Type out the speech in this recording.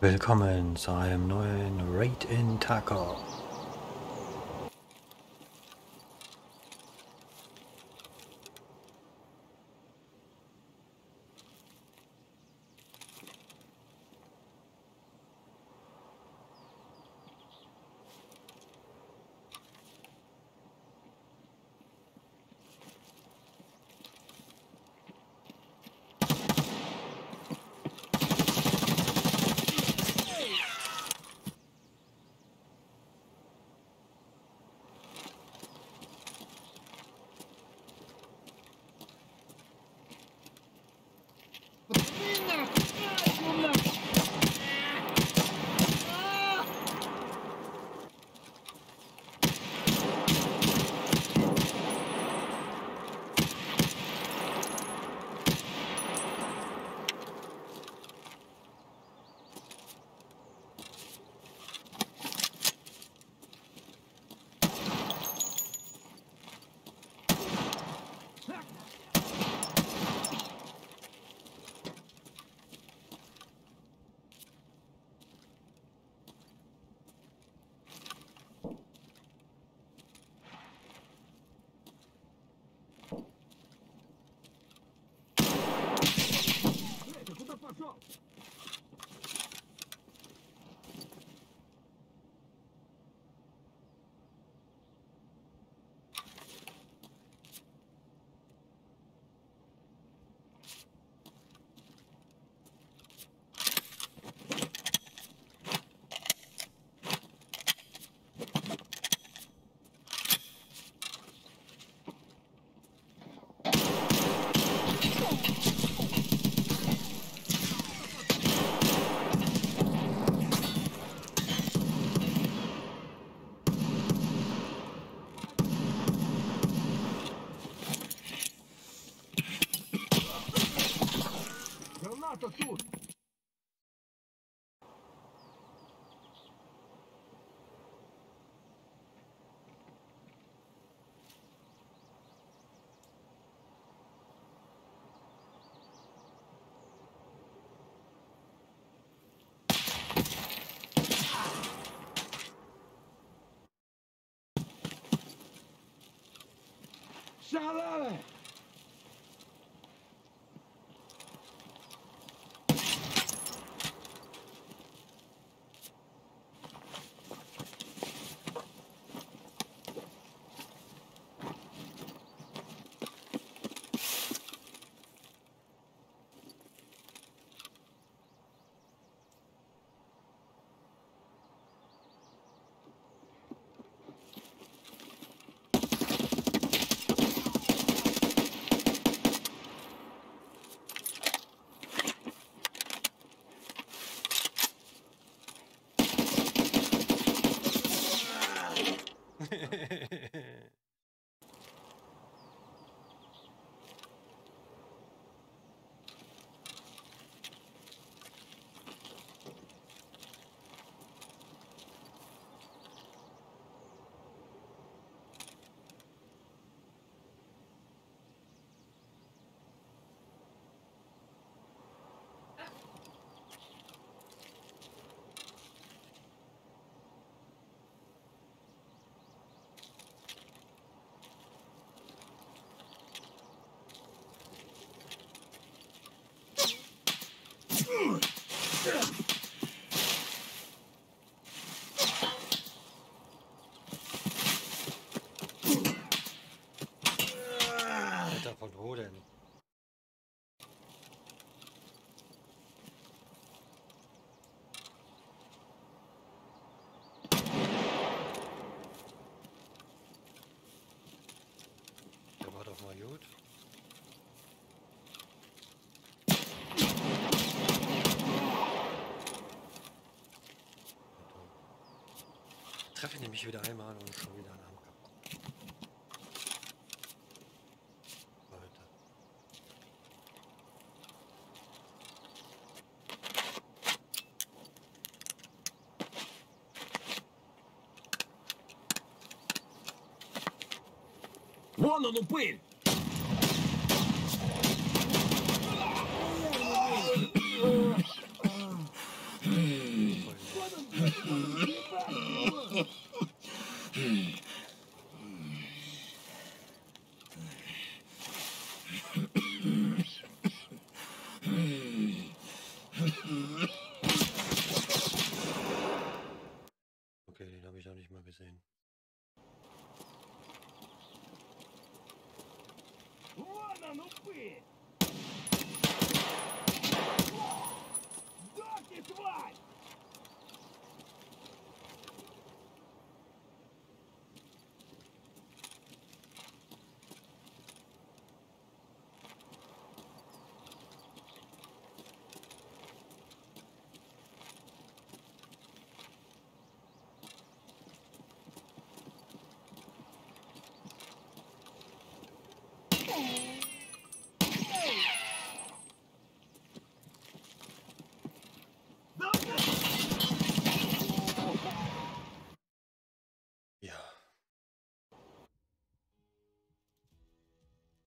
Willkommen zu einem neuen Raid in Tarkov. Xalala! Treffe ich nämlich wieder einmal und schon wieder ein Arm kaputt. Alter. Вон он упырь! Okay, Тупы! Доки, тварь!